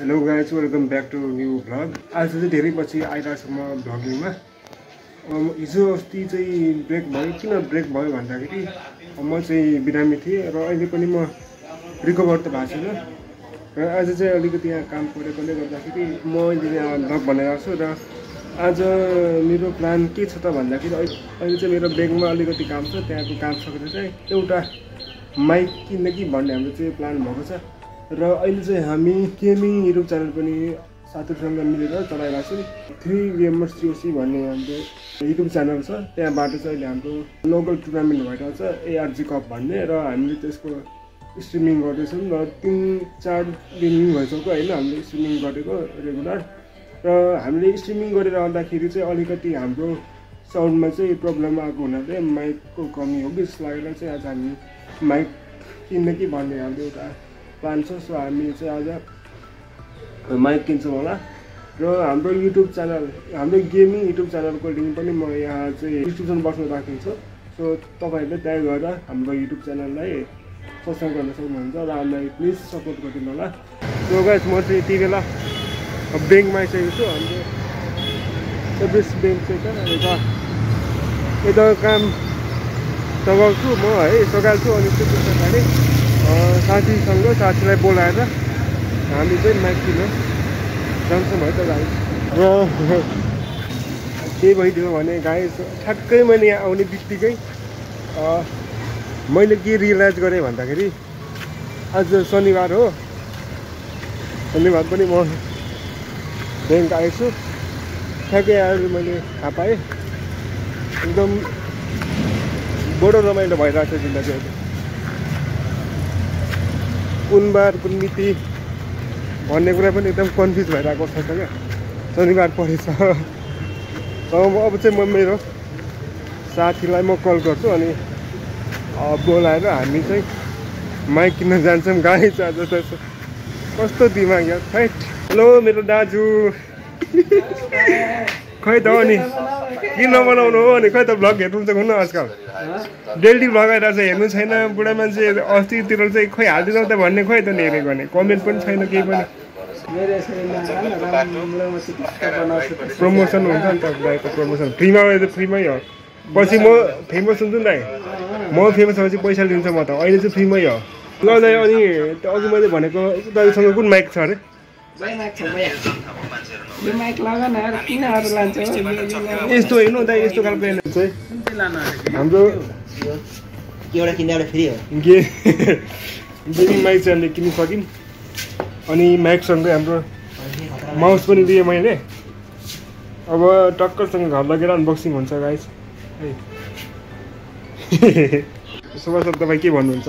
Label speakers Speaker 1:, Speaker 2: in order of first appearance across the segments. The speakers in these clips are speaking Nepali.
Speaker 1: Hello guys welcome back to new vlog आज चाहिँ धेरै पछि आइरहेको छु म भ्लगिङमा हिजो अस्ति चाहिँ ब्रेक भयो। किन ब्रेक भयो भन्दाखेरि म चाहिँ बिरामी थिएँ र अहिले पनि म रिकभर त भएको छैन। र आज चाहिँ अलिकति यहाँ काम परेकोले गर्दाखेरि म अहिले यहाँ भ्लग बनाइरहेको छु र आज मेरो प्लान के छ त भन्दाखेरि अहिले चाहिँ मेरो ब्यागमा अलिकति काम छ। त्यहाँको काम सकेर चाहिँ एउटा माइक किन्ने कि भन्ने हाम्रो चाहिँ प्लान भएको छ। र अहिले चाहिँ हामी गेमिङ युट्युब च्यानल पनि साथीहरूसँग मिलेर चलाइरहेको छौँ। थ्री गेमर्स सिओसी भन्ने हाम्रो युट्युब च्यानल छ। त्यहाँबाट चाहिँ अहिले हाम्रो लोकल टुर्नामेन्ट भइरहेको छ एआरजी कप भन्ने र हामीले त्यसको स्ट्रिमिङ गर्दैछौँ र तिन चार दिन भइसक्यो होइन हामीले स्ट्रिमिङ गरेको रेगुलर। र हामीले स्ट्रिमिङ गरेर आउँदाखेरि चाहिँ अलिकति हाम्रो साउन्डमा चाहिँ प्रब्लम आएको हुनाले माइकको कमी हो कि जस्तो लागेर चाहिँ आज हामी माइक किन्ने कि भन्ने हाम्रो एउटा प्लान छ सो हामी चाहिँ आज माइक किन्छौँ होला। र हाम्रो युट्युब च्यानल हाम्रो गेमिङ युट्युब च्यानलको लिङ्क पनि म यहाँ चाहिँ डिस्क्रिप्सन बक्समा राखिदिन्छु सो तपाईँहरूले त्यहाँ गएर हाम्रो युट्युब च्यानललाई सब्सक्राइब गर्न सक्नुहुन्छ र हामीलाई प्लिज सपोर्ट गरिदिनु होला। सो गाइस म चाहिँ यति बेला ब्याङ्कमा आइसकेको छु। हाम्रो सर्भिस ब्याङ्क चाहिँ यता यता काम सघाउँछु म है सघाल्छु अनि त्यो पछाडि साथीसँग साथीलाई बोलाएर हामी चाहिँ माइक किन जान्छौँ है त गाई। र के भइदियो भने गाई ठ्याक्कै मैले यहाँ आउने बित्तिकै मैले के रियलाइज गरेँ भन्दाखेरि आज शनिबार हो। शनिबार पनि म ब्याङ्क आएको छु ठ्याक्कै आएर मैले थाहा पाएँ। एकदम बडो रमाइलो भइरहेको छ जिन्दगी अहिले। कुन बार कुन मिति भन्ने कुरा पनि एकदम कन्फ्युज भइरहेको छ क्या? शनिबार परेछ। अब चाहिँ म मेरो साथीलाई म कल गर्छु अनि बोलाएर हामी चाहिँ माइक किन्न जान्छौँ गाडी चाहिँ आज त कस्तो दिमाग यार। फाइट हेलो मेरो दाजु। खै त अनि किन बनाउनु हो अनि? खै त भ्लग हेर्नुहुन्छ हुन आजकल। डेली भ्लग आइरहेको छ हेर्नु छैन बुढा मान्छे अस्तितिर चाहिँ खोइ हालिदिनु त भन्ने खोइ त नि हेरेको भने। कमेन्ट पनि छैन केही पनि।
Speaker 2: चाहिँ
Speaker 1: प्रमोसन हुन्छ नि त प्रमोसन। फ्रीमा त फ्रीमै हो। पछि म फेमस हुन्छु नि दाइ। म फेमस भएपछि पैसा लिन्छु म त। अहिले चाहिँ फ्रीमै हो। ल दाइ अनि अघि मैले भनेको दाइसँग कुन माइक छ अरे? यस्तो दाइ यस्तो खालको? हाम्रो
Speaker 3: एउटा किन्दा एउटा फ्री हो
Speaker 1: गे गेमिङ माइक चाहिँ हामीले किनिसक्यौँ अनि माइकसँगै हाम्रो माउस पनि दिएँ मैले अब टक्करसँग घर लगेर अनबक्सिङ हुन्छ गाइस है सुभाष सर तपाईँ के भन्नुहुन्छ?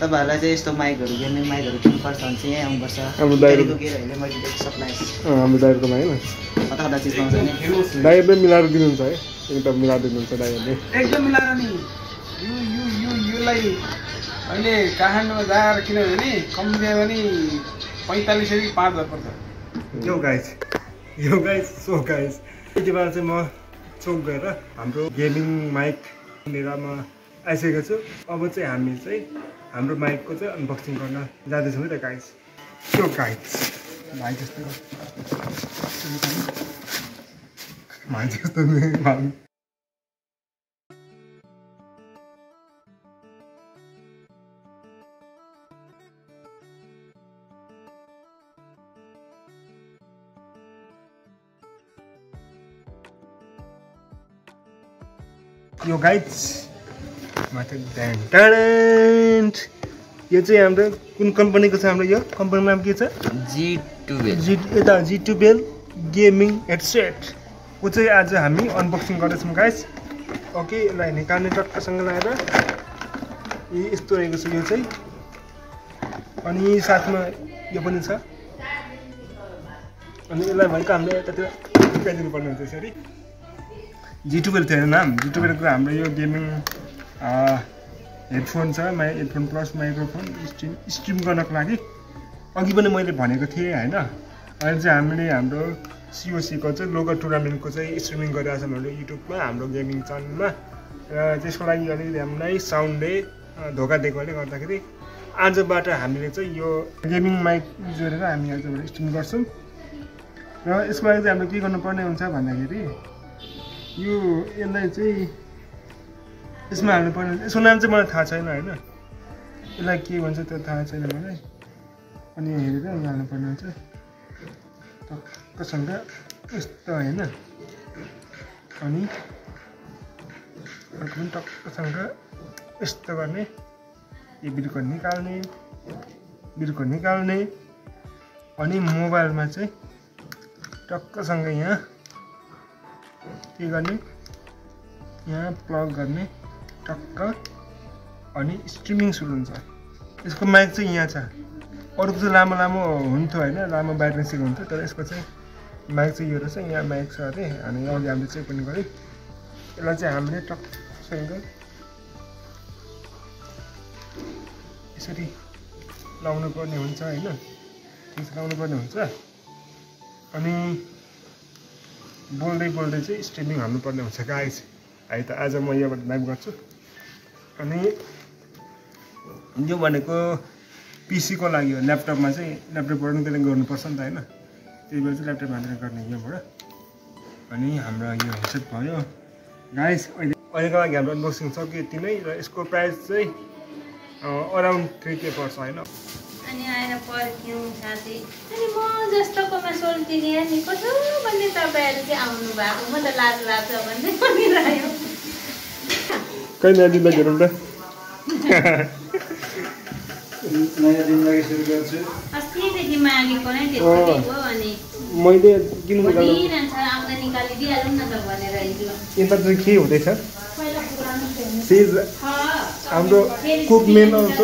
Speaker 3: तपाईँहरूलाई चाहिँ यस्तो माइकहरू गेमिङ माइकहरू किन्नुपर्छ भने चाहिँ यहीँ आउनुपर्छ।
Speaker 1: हाम्रो दाइरो-
Speaker 3: इत्यादिको के अहिले मैले सप्लाई
Speaker 1: अँ, हाम्रो दाइहरूकोमा होइन
Speaker 3: कता कता चिज पाउँछ नि।
Speaker 1: दाइहरूले मिलाएर दिनुहुन्छ है। एकदम मिलाएर दिनुहुन्छ दाइहरूले
Speaker 2: एकदम मिलाएर नि। यो यो यो योलाई अहिले काठमाडौँमा जाएर किन्यो भने कम्ती भने पैँतालिस सय कि पाँच हजार पर्छ।
Speaker 1: Yo guys yo guys so guys यति बेला चाहिँ म चौक गएर हाम्रो गेमिङ माइक लिएर म आइसकेको छु। अब चाहिँ हामी चाहिँ हाम्रो माइकको चाहिँ अनबक्सिङ गर्न जाँदैछौँ है त गाइस यो गाइस भाइ जस्तो भाइ जस्तो यो गाइड्स माथि यो चाहिँ हाम्रो कुन कम्पनीको छ हाम्रो यो? कम्पनीको नाम के छ?
Speaker 3: जी टुवेल्भ
Speaker 1: जी यता जी टुबेल गेमिङ हेडसेट को चाहिँ आज हामी अनबक्सिङ गर्दैछौँ गाइस ओके यसलाई निकाल्ने टक्कसँग लगाएर। यस्तो रहेको छ यो चाहिँ। अनि साथमा यो पनि छ। अनि यसलाई भनेको हामीले यतातिर पर्ने हुन्छ यसरी जी टुवेल्भ थियो नाम। जी टुवेल्भको हाम्रो यो गेमिङ हेडफोन छ my headphone plus microphone stream stream गर्नको लागि। अघि पनि मैले भनेको थिएँ होइन? अहिले चाहिँ हामीले हाम्रो सिओसीको चाहिँ लोकल टुर्नामेन्टको चाहिँ स्ट्रिमिङ गरिरहेको छौँ हाम्रो युट्युबमा हाम्रो गेमिङ च्यानलमा र त्यसको लागि अलिकति हामीलाई साउन्डले धोका दिएकोले गर्दाखेरि आजबाट हामीले चाहिँ यो गेमिङ माइक गरेर हामी आजबाट स्ट्रिम गर्छौँ। र यसको लागि चाहिँ हामीले के गर्नुपर्ने हुन्छ भन्दाखेरि यो यसलाई चाहिँ यसमा हाल्नुपर्ने यसको नाम चाहिँ मलाई थाहा छैन होइन। यसलाई के भन्छ त्यो थाहा छैन मलाई। अनि हेरेर हाल्नुपर्ने हुन्छ। टक्कसँग यस्तो होइन। अनि अर्को पनि टक्कसँग यस्तो गर्ने। यो बिर्को निकाल्ने। बिर्को निकाल्ने। अनि मोबाइलमा चाहिँ टक्कसँग यहाँ के गर्ने? यहाँ प्लग गर्ने। टक्क अनि स्ट्रिमिङ सुरु हुन्छ। यसको माइक चाहिँ यहाँ छ। अरूको चाहिँ लामो लामो हुन्थ्यो होइन लामो ब्याट्रेसिक हुन्थ्यो तर यसको चाहिँ माइक चाहिँ यो रहेछ यहाँ माइक छ अरे अनि अघि हामीले चेक पनि गऱ्यौँ। यसलाई चाहिँ हामीले टक्कसँग यसरी लाउनु पर्ने हुन्छ होइन लाउनु पर्ने हुन्छ। अनि बोल्दै बोल्दै चाहिँ स्ट्रिमिङ हाल्नुपर्ने हुन्छ गाइस है त आज म यहाँबाट लाइभ गर्छु। अनि यो भनेको पिसीको लागि हो ल्यापटपमा चाहिँ ल्यापटपबाट पनि त्यसले गर्नुपर्छ नि त होइन। त्यही भएर चाहिँ ल्यापटपमा हालेर गर्ने यहाँबाट अनि हाम्रो यो हेडसेट भयो। गाइस अहिले अहिलेको लागि हाम्रो अनबक्सिङ सक्यो यति नै र यसको प्राइस चाहिँ अराउन्ड थ्री के पर्छ होइन।
Speaker 4: अनि आएर पर्ख्यौँ साथी। अनि म जस्तोकोमा सोल्टिने नि कसो भन्ने तपाईँहरू चाहिँ आउनु भएको म त लाज लाग्छ भन्दै भनिरह्यो
Speaker 1: कहिले नयाँ जिन्दगी हेरौँ त मैले किन यता चाहिँ के हुँदैछ
Speaker 4: पहिला पुरानो थियो
Speaker 1: सिज। हाम्रो कुकमेन आउँछ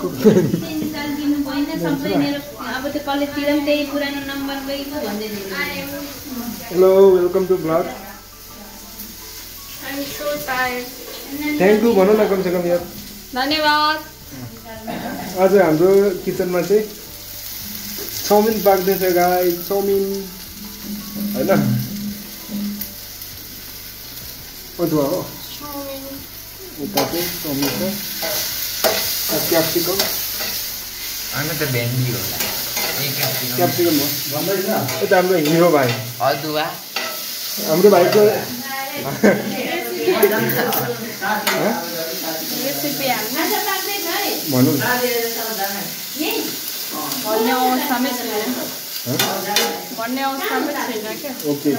Speaker 1: कुकमेन
Speaker 4: चाहिँ निकालिदिनु भएन सबै मेरो अब त कलेजतिर पनि त्यही पुरानो नम्बर गएको भन्दै थियो
Speaker 1: hello welcome to blog thank you भनौँ न कमसेकम यार।
Speaker 5: धन्यवाद।
Speaker 1: आज हाम्रो किचनमा चाहिँ चाउमिन पाक्दैछ गाई चाउमिन। होइन? अदुवा हो उता चाहिँ चाउमिन छ। क्याप्सिकम
Speaker 6: अन्त त भेन्डी होला। क्याप्सिकम
Speaker 1: क्याप्सिकम हो। यता हाम्रो हिरो भाइ।
Speaker 6: अदुवा।
Speaker 1: हाम्रो भाइको भनौँ ओके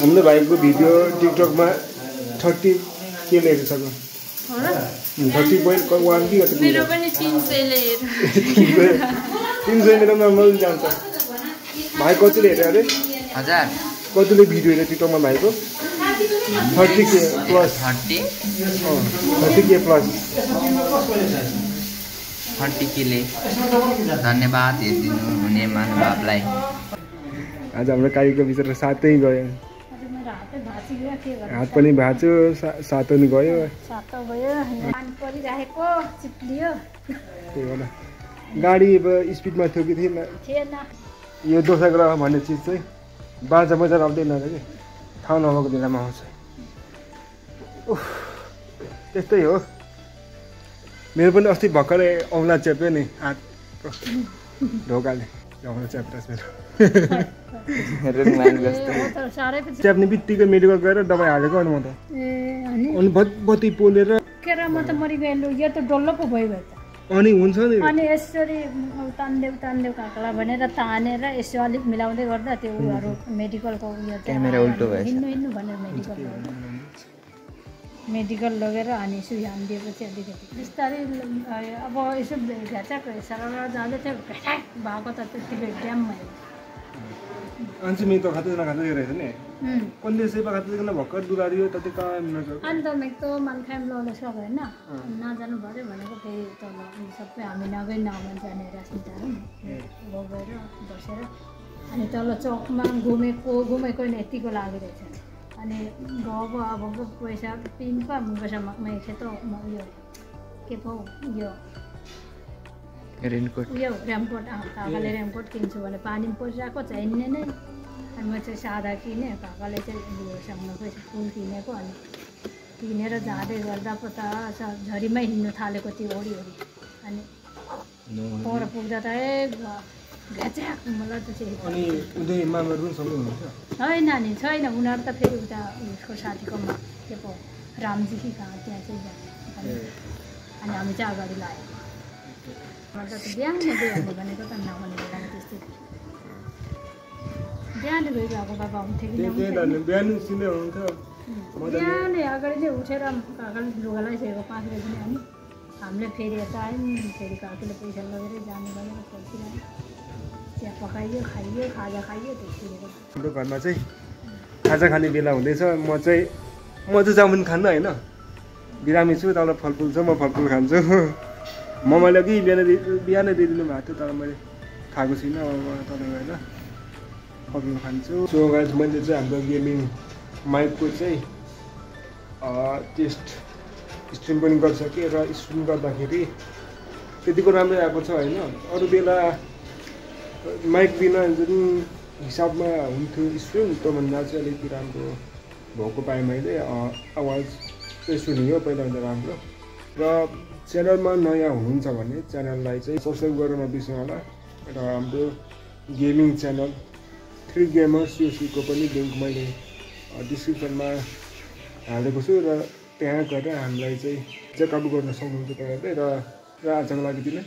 Speaker 1: हाम्रो भाइको भिडियो टिकटकमा थर्टी के
Speaker 5: हो र?
Speaker 1: थर्टी पोइन्ट वान कि कति
Speaker 5: मेरो पनि तिन सयले
Speaker 1: नर्मल जान्छ। भाइ कतिले हेऱ्यो अरे?
Speaker 6: हजार।
Speaker 1: कतिले भिडियो हेऱ्यो टिकटकमा भाइको? Thirty K plus.
Speaker 6: Thirty?
Speaker 1: Thirty K plus.
Speaker 6: Thirty केले धन्यवाद हेरिदिनु हुने महानुभावलाई।
Speaker 1: आज हाम्रो कालीको बिचरा सातै गयो।
Speaker 5: मेरो हातै
Speaker 1: पनि भाँच्यो सात पनि गयो। त्यही होला गाडी अब स्पिडमा थियो कि थिएन।
Speaker 5: थिएन।
Speaker 1: यो दोसा ग्रह भन्ने चिज चाहिँ बाजा बजार आउँदैन अरे कि? ठाउँ नभएको बेलामा आउँछ उफ, त्यस्तै हो मेरो पनि अस्ति भर्खरै औँला च्याप्यो नि हातको ढोकाले औँला च्याप्टास मेरो च्याप्ने बित्तिकै मेडिकल गएर दबाई हालेको अनि म त
Speaker 5: ए अनि
Speaker 1: अनि बत बत्ती पोलेर
Speaker 5: के र म त मरिगएँ लु यो त डल्लो पो भयो
Speaker 1: अनि हुन्छ नि।
Speaker 5: अनि यसरी तान्देऊ तान्देऊ काकालाई भनेर तानेर यसो अलिक मिलाउँदै गर्दा त्यो उयोहरू मेडिकलको उयो
Speaker 6: क्यामेरा उल्टो भएछ।
Speaker 5: हिँड्नु हिँड्नु भनेर मेडिकल मेडिकल लगेर अनि सुई हानिदिएपछि अलिकति। बिस्तारै अब यसो घ्याचाक सरर जाँदै थियो घ्याचाक भएको त त्यत्तिकै ड्याम भयो।
Speaker 1: अनि चाहिँ मेरो त खाँदै नखाँदै रहेछ नि
Speaker 5: उम्.
Speaker 1: कसले सेवा खाँदै भर्खर दुरारियो त्यति कहाँ मिल्छ
Speaker 5: अनि त मेरो त मालखाम लगाउन सकेन नजानु पऱ्यो भनेको फेरि तल सबै हामी नभन्छ अनि राजनीतिहरू गएर बसेर अनि तल चौकमा घुमेको घुमेको नि यतिको लागि रहेछ अनि गएको अब पैसा पिन पा पैसा मागेको त म उयो के पो यो
Speaker 6: रेनकोट।
Speaker 5: उयो रेमकोट अँ, काकाले रेमकोट किन्छु भने पानी पनि परिरहेको चाहिने नै। अनि म चाहिँ सादा किनेँ काकाले चाहिँ उयोसँग पैसा फुल किनेको अनि किनेर जाँदै गर्दा पो त झरीमै हिँड्नु थालेको त्यो वरिवरि अनि पर पुग्दा त ए घ्याच्याक मलाई त चाहिँ
Speaker 1: अनि उदय मामाहरू पनि सँगै हुनुहुन्छ
Speaker 5: छैन नि छैन। उनीहरू त फेरि उता उसको साथीकोमा के पो रामजी कि कहाँ त्यहाँ चाहिँ अनि हामी चाहिँ अगाडि लाग्यो त बिहान गइहाल्ने भनेको त बेलामा त्यस्तै गइरहेको कि अगाडि नै उठेर काकाले लुगा लगाइसकेको पाँच बजी नै हामी हामीले फेरि यता आयौँ फेरि काकीले पैसा लगेर जानु फर्किरह्यो चिया पकाइयो खाइयो खाजा खाइयो
Speaker 1: हाम्रो घरमा चाहिँ खाजा खाने बेला हुँदैछ म चाहिँ म चाहिँ चाउमिन खान्न होइन बिरामी छु तर फलफुल छ म फलफुल खान्छु ममाले कि बिहान दि- बिहानै दिइदिनु भएको थियो तर मैले खाएको छुइनँ अब म तपाईँको होइन फलफुल खान्छु सो गाइस मैले चाहिँ हाम्रो गेमिङ माइकको चाहिँ टेस्ट स्ट्रिम पनि गरिसकेँ र स्ट्रिम गर्दाखेरि त्यतिको राम्रै आएको छ होइन अरू बेला माइक बिना जुन हिसाबमा हुन्थ्यो स्ट्रिम त्योभन्दा चाहिँ अलिकति राम्रो भएको पाएँ मैले आवाज चाहिँ सुनियो पहिलाभन्दा राम्रो र च्यानलमा नयाँ हुनुहुन्छ भने च्यानललाई चाहिँ सब्सक्राइब गर्न नबिर्सनु होला र हाम्रो गेमिङ च्यानल थ्री गेमर्स योसीको पनि लिङ्क मैले डिस्क्रिप्सनमा हालेको छु र त्यहाँ गएर हामीलाई चाहिँ चेकअप गर्न सक्नुहुन्छ तपाईँहरूले र आजको लागि दिने